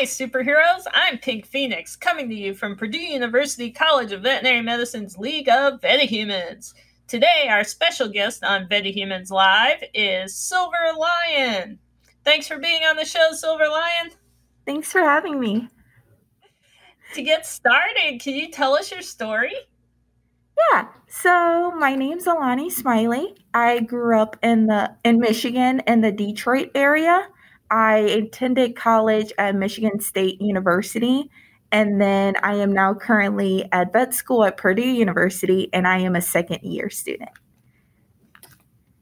Hi, superheroes! I'm Pink Phoenix, coming to you from Purdue University College of Veterinary Medicine's League of VetaHumanz. Today, our special guest on VetaHumanz Live is Silver Lion. Thanks for being on the show, Silver Lion. Thanks for having me. To get started, can you tell us your story? Yeah. So my name's Alaunie Smiley. I grew up in the in Michigan in the Detroit area. I attended college at Michigan State University, and then I am now currently at vet school at Purdue University, and I am a second year student.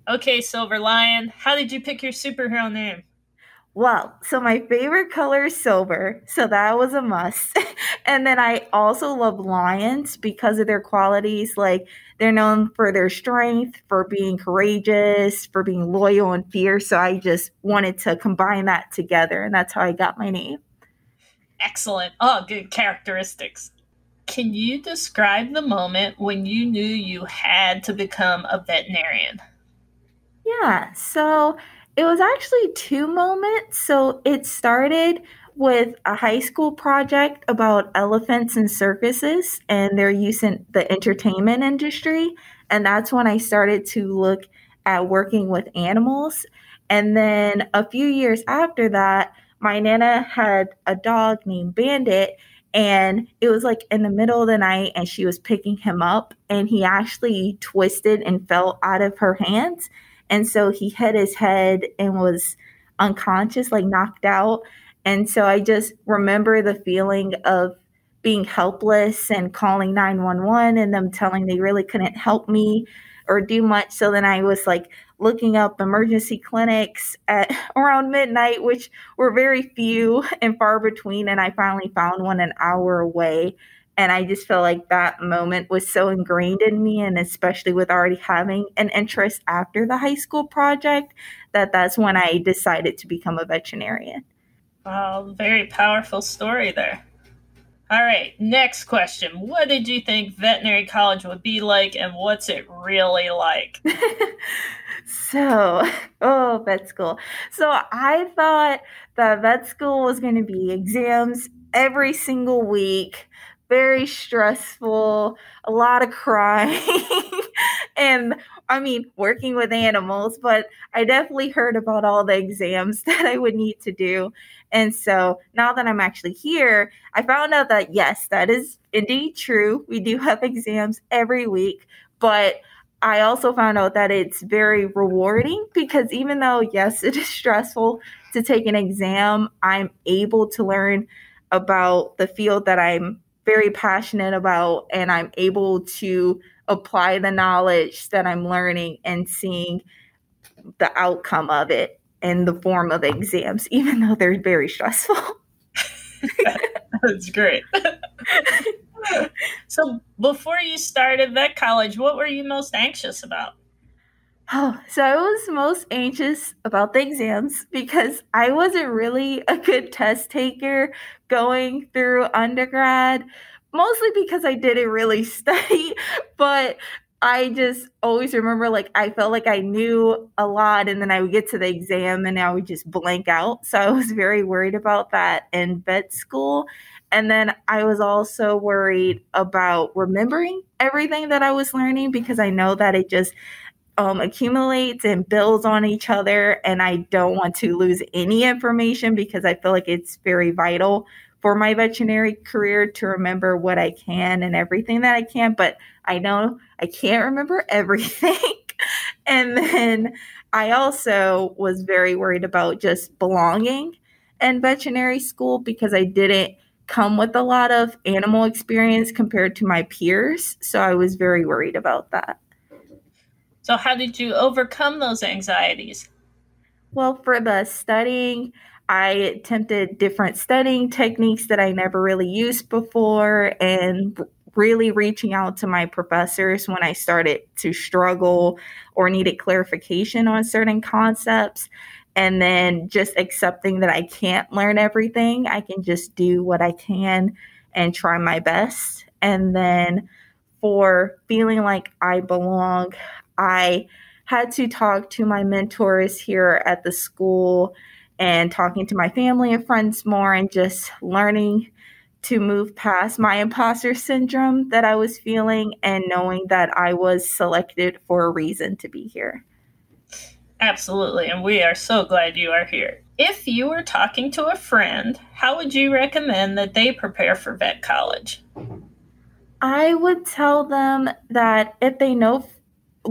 Okay, Silver Lion, how did you pick your superhero name? Well, so my favorite color is silver, so that was a must. and then I also love lions because of their qualities. Like they're known for their strength, for being courageous, for being loyal and fierce. So I just wanted to combine that together, and that's how I got my name. Excellent. Oh, good characteristics. Can you describe the moment when you knew you had to become a veterinarian? Yeah. So it was actually two moments. So it started with a high school project about elephants and circuses and their use in the entertainment industry. And that's when I started to look at working with animals. And then a few years after that, my nana had a dog named Bandit, and it was like in the middle of the night, and she was picking him up, and he actually twisted and fell out of her hands. And so he hit his head and was unconscious, like knocked out. And so I just remember the feeling of being helpless and calling 911 and them telling they really couldn't help me or do much. So then I was like looking up emergency clinics at around midnight, which were very few and far between. And I finally found one an hour away. And I just feel like that moment was so ingrained in me, and especially with already having an interest after the high school project, that that's when I decided to become a veterinarian. Wow, very powerful story there. All right, next question. What did you think veterinary college would be like, and what's it really like? so, oh, vet school. So, I thought that vet school was going to be exams every single week, very stressful, a lot of crying, and I mean, working with animals, but I definitely heard about all the exams that I would need to do. And so now that I'm actually here, I found out that yes, that is indeed true. We do have exams every week, but I also found out that it's very rewarding because even though, yes, it is stressful to take an exam, I'm able to learn about the field that I'm very passionate about and I'm able to apply the knowledge that I'm learning and seeing the outcome of it in the form of exams, even though they're very stressful. That's great. so, before you started vet college, what were you most anxious about? Oh, so I was most anxious about the exams because I wasn't really a good test taker going through undergrad, mostly because I didn't really study, but I just always remember like I felt like I knew a lot and then I would get to the exam and I would just blank out. So I was very worried about that in vet school. And then I was also worried about remembering everything that I was learning because I know that it just um, accumulates and builds on each other. And I don't want to lose any information because I feel like it's very vital for my veterinary career to remember what I can and everything that I can. But I know I can't remember everything. and then I also was very worried about just belonging in veterinary school because I didn't come with a lot of animal experience compared to my peers. So I was very worried about that. So, how did you overcome those anxieties? Well, for the studying, I attempted different studying techniques that I never really used before and really reaching out to my professors when I started to struggle or needed clarification on certain concepts and then just accepting that I can't learn everything. I can just do what I can and try my best. And then for feeling like I belong, I had to talk to my mentors here at the school and talking to my family and friends more and just learning to move past my imposter syndrome that I was feeling and knowing that I was selected for a reason to be here. Absolutely, and we are so glad you are here. If you were talking to a friend, how would you recommend that they prepare for vet college? I would tell them that if they know,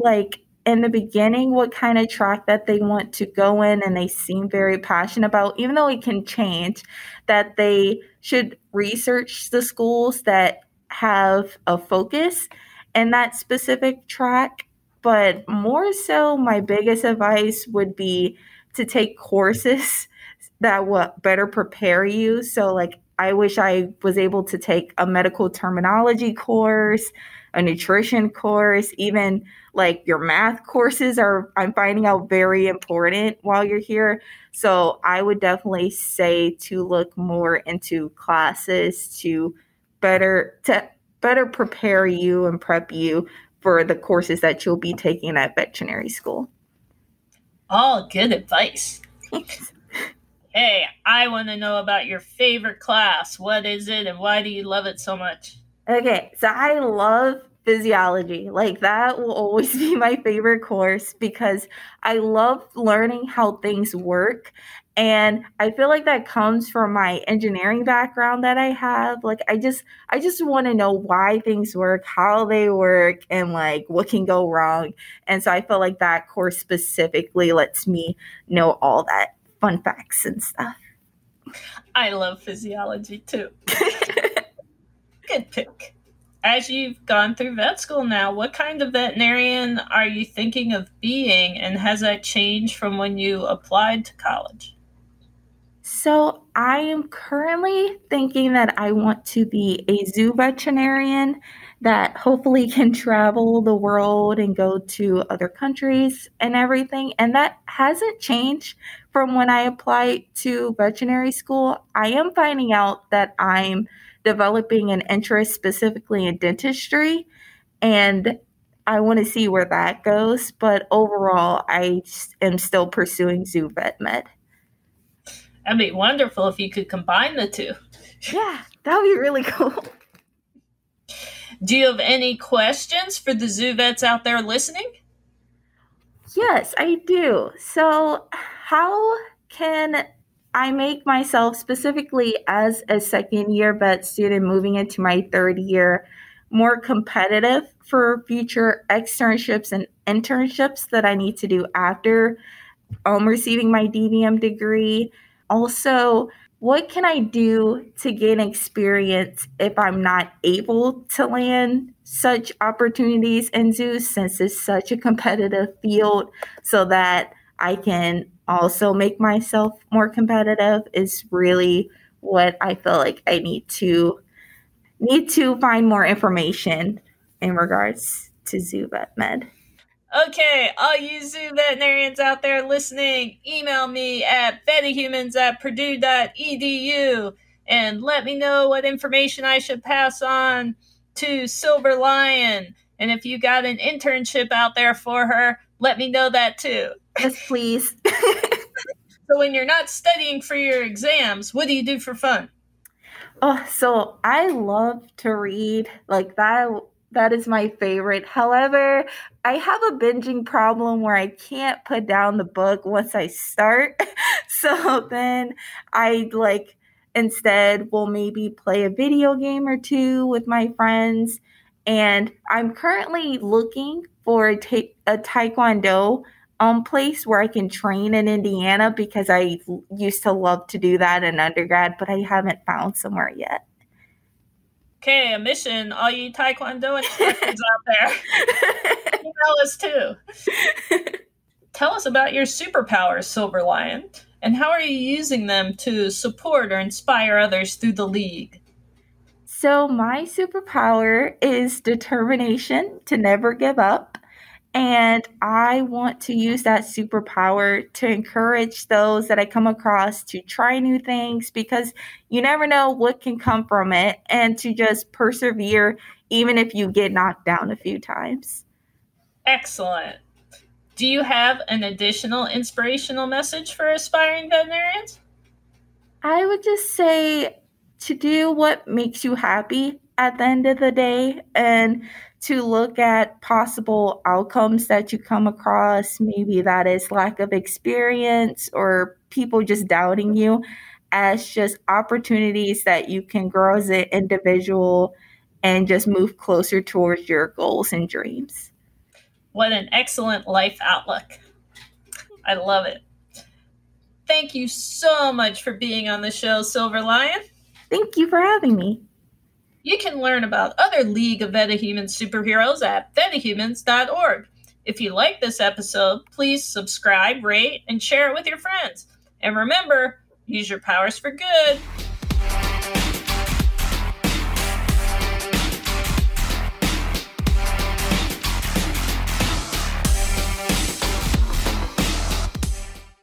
like, in the beginning what kind of track that they want to go in and they seem very passionate about, even though it can change, that they should research the schools that have a focus in that specific track. But more so, my biggest advice would be to take courses that will better prepare you. So, like, I wish I was able to take a medical terminology course, a nutrition course, even like your math courses are I'm finding out very important while you're here. So I would definitely say to look more into classes to better to better prepare you and prep you for the courses that you'll be taking at veterinary school. All good advice. hey, I want to know about your favorite class. What is it and why do you love it so much? Okay, so I love physiology. Like that will always be my favorite course because I love learning how things work. And I feel like that comes from my engineering background that I have. Like I just I just want to know why things work, how they work, and like what can go wrong. And so I feel like that course specifically lets me know all that fun facts and stuff. I love physiology too. Good pick as you've gone through vet school now, what kind of veterinarian are you thinking of being, and has that changed from when you applied to college? So, I am currently thinking that I want to be a zoo veterinarian that hopefully can travel the world and go to other countries and everything. And that hasn't changed from when I applied to veterinary school. I am finding out that I'm developing an interest specifically in dentistry and I want to see where that goes. But overall, I am still pursuing zoo vet med. That'd be wonderful if you could combine the two. Yeah, that would be really cool. Do you have any questions for the zoo vets out there listening? Yes, I do. So, how can I make myself specifically as a second year vet student moving into my third year more competitive for future externships and internships that I need to do after um, receiving my DVM degree. Also, what can I do to gain experience if I'm not able to land such opportunities in zoos since it's such a competitive field so that I can also make myself more competitive is really what I feel like I need to need to find more information in regards to zoo vet med. Okay, all you zoo veterinarians out there listening, email me at vetahumanz at purdue.edu and let me know what information I should pass on to Silver Lion. And if you got an internship out there for her, let me know that too. Yes, please. so when you're not studying for your exams, what do you do for fun? Oh, so I love to read. Like that that is my favorite. However, I have a binging problem where I can't put down the book once I start. so then I like instead will maybe play a video game or two with my friends. And I'm currently looking for a, ta- a taekwondo um place where I can train in Indiana because I used to love to do that in undergrad, but I haven't found somewhere yet. Okay, a mission, all you Taekwondo instructors out there. Email us too. Tell us about your superpowers, Silver Lion, and how are you using them to support or inspire others through the league? So, my superpower is determination to never give up. And I want to use that superpower to encourage those that I come across to try new things because you never know what can come from it and to just persevere even if you get knocked down a few times. Excellent. Do you have an additional inspirational message for aspiring veterinarians? I would just say to do what makes you happy at the end of the day and to look at possible outcomes that you come across. Maybe that is lack of experience or people just doubting you as just opportunities that you can grow as an individual and just move closer towards your goals and dreams. What an excellent life outlook. I love it. Thank you so much for being on the show, Silver Lion. Thank you for having me. You can learn about other League of VetaHumanz superheroes at vetahumanz.org. If you like this episode, please subscribe, rate, and share it with your friends. And remember, use your powers for good.